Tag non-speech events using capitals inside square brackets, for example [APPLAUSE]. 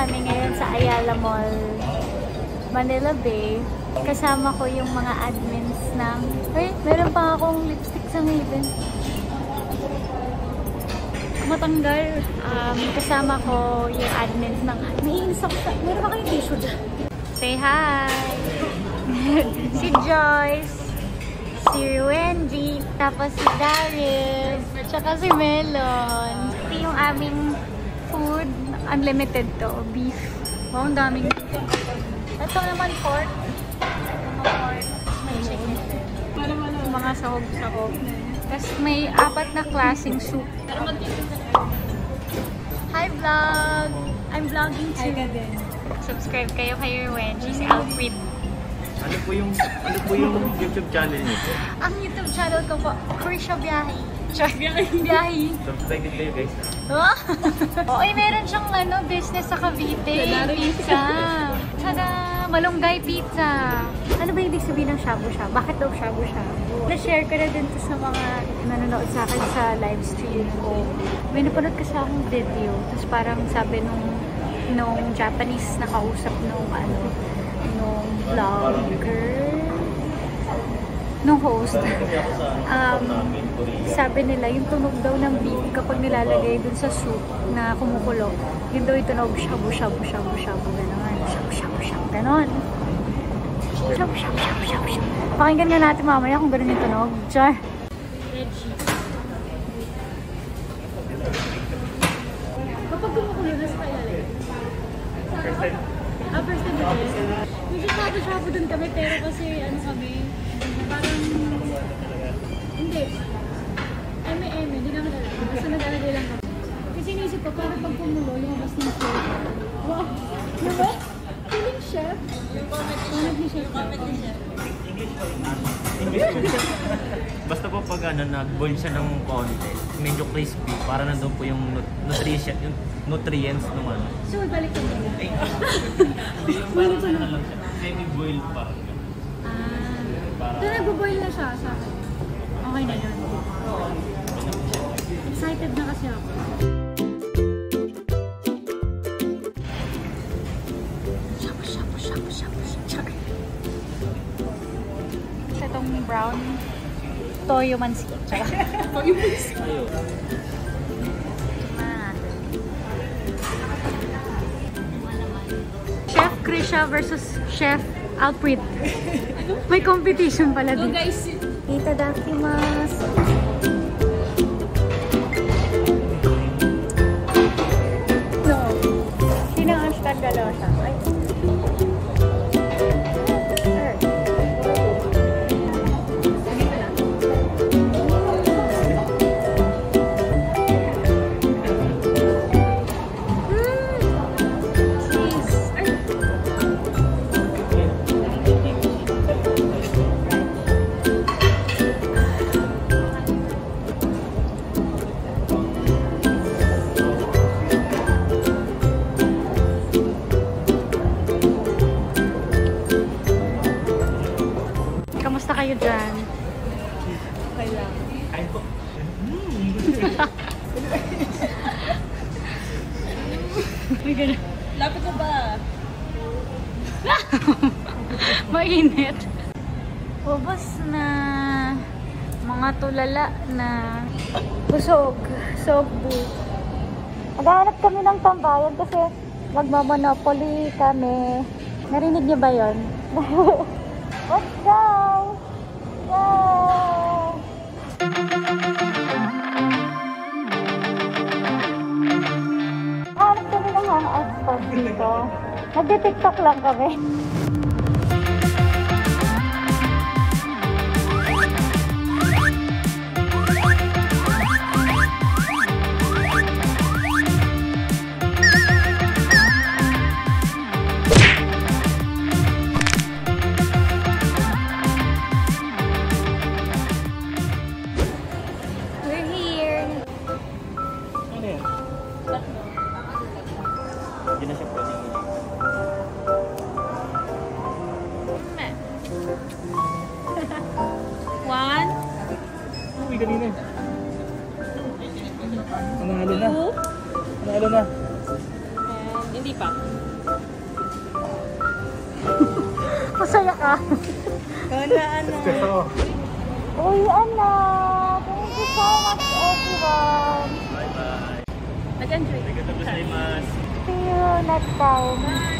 kami ngayon sa Ayala Mall, Manila Bay. Kasama ko yung mga admins ng... Ay, meron pa akong lipstick sa ngipin. Matanggal. Um, kasama ko yung admins ng... Naiinis ako sa... Meron ba kayong tissue dyan? Say hi! [LAUGHS] si Joyce, si Wendy, tapos si Darius, tsaka si Melon. Ito yung aming food. Unlimited to. Beef. Wow, ang daming. Ito naman pork. Mga pork. May chicken. Mga sahog-sahog. Tapos may apat na klaseng soup. Hi vlog! I'm vlogging too. Subscribe kayo kay Wendy, si Alfred. Ano po yung ano po yung YouTube channel niyo? Ang YouTube channel ko po, Krisha Biyahe. Char, Biyahe. Din kayo guys. Oh, oh ay, meron siyang ano, business sa Cavite. Pizza. Tada! Malunggay pizza. Ano ba ibig sabihin ng shabu-shabu? Bakit daw shabu-shabu? Na-share ko na din to sa mga nanonood sa akin sa live stream ko. May napanood kasi akong video. Tapos parang sabi nung nung Japanese na kausap nung ano, nung vlogger, nung host, um, sabi nila, yung tunog daw ng beef kapag nilalagay dun sa soup na kumukulo, yun daw yung tunog shabu shabu shabu shabu gano'n. Shabu shabu shabu gano'n. Shabu shabu shabu shabu shabu. Pakinggan nga natin mamaya kung gano'n yung tunog. Char. Kapag kumukulo na sa kailalagay. Ah, first time ba din? Medyo shabu-shabu dun kami, pero kasi ano kami, parang, hindi. Eme, eme, hindi naman alam. Basta nag-alagay lang kami. Kasi iniisip ko, parang pag pumulo, lumabas ng flavor. Wow! Diba? Feeling chef? Yung comment ni chef. comment ni chef. English. Basta po pag ano, nag-boil siya ng konti, medyo crispy, para nandun po yung nut- nutrition, yung nutrients ng ano. So, ibalik ko muna. Eh, Hindi yung parang ano lang [LAUGHS] siya, semi-boil pa. Ah. Nagbo-boil na siya sa akin. Okay na yun. Excited na kasi ako. Shabu, shabu, shabu, shabu, shabu. Ito itong brown toyo mansi. [LAUGHS] toyo mansi. Chef Krisha versus Chef Alfred. May competition pala dito. guys, Itadakimasu. No. Okay lang. Kain po. Lapit na ba? Mainit. Ubos na mga tulala na busog. Sogbu. Naghahanap kami ng tambayan kasi magmamonopoly kami. Narinig niyo ba yon? Let's go! Go! Nagde-tiktok lang kami. Here. Ano? Hindi na siya pwedeng Kanina. Nanalo na. Nanalo na. And hindi pa. [LAUGHS] Masaya ka. Ikaw na ano. Uy, anak! Thank you so much, everyone! Bye-bye. Nag-enjoy. Gozaimasu. See you next time. Bye!